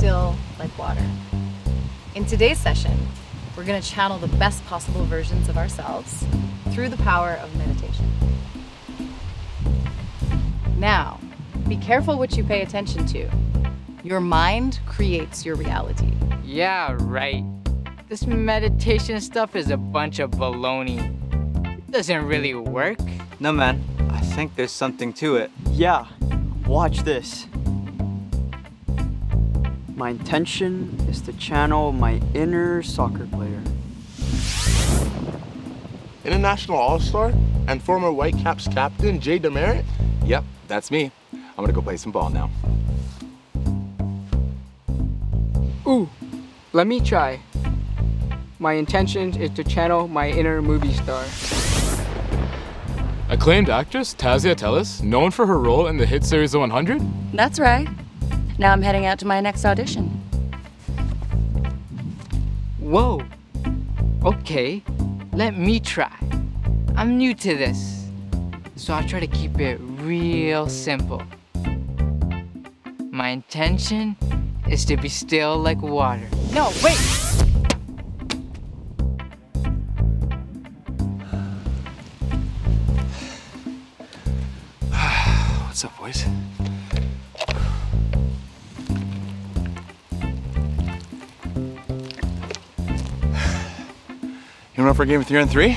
still like water. In today's session, we're going to channel the best possible versions of ourselves through the power of meditation. Now, be careful what you pay attention to. Your mind creates your reality. Yeah, right. This meditation stuff is a bunch of baloney. It doesn't really work. No, man. I think there's something to it. Yeah, watch this. My intention is to channel my inner soccer player. International All-Star and former Whitecaps captain Jay DeMerit? Yep, that's me. I'm gonna go play some ball now. Ooh, let me try. My intention is to channel my inner movie star. Acclaimed actress Tasya Teles, known for her role in the hit series The 100? That's right. Now I'm heading out to my next audition. Whoa. Okay, let me try. I'm new to this, so I'll try to keep it real simple. My intention is to be still like water. No, wait! What's up, boys? You want for a game of three on three?